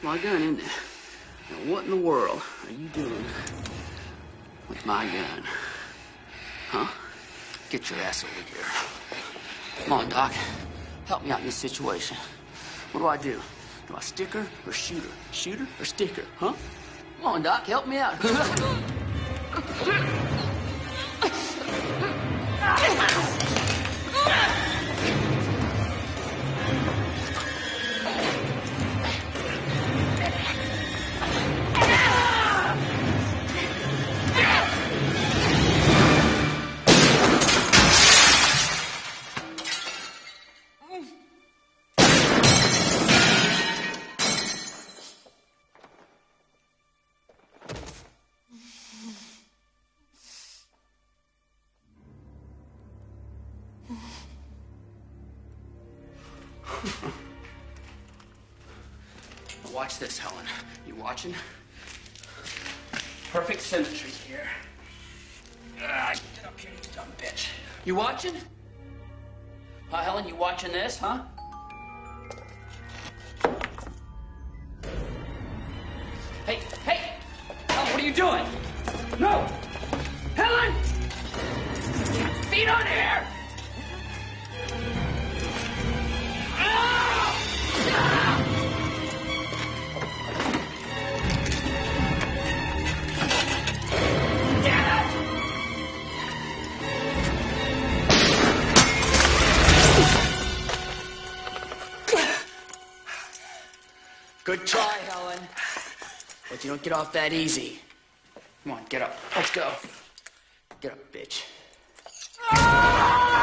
That's my gun, isn't it? Now, what in the world are you doing with my gun? Huh? Get your ass over here. Come on, Doc. Help me out in this situation. What do I do? Do I stick her or shoot her? Shoot her or stick her? Huh? Come on, Doc. Help me out. Watch this, Helen. You watching? Perfect symmetry here. Ah, get up here, you dumb bitch. You watching? Huh, Helen, you watching this, huh? Hey, hey! Helen, what are you doing? No! Helen! Feet on air! Good try, Helen. But you don't get off that easy. Come on, get up. Let's go. Get up, bitch. Ah!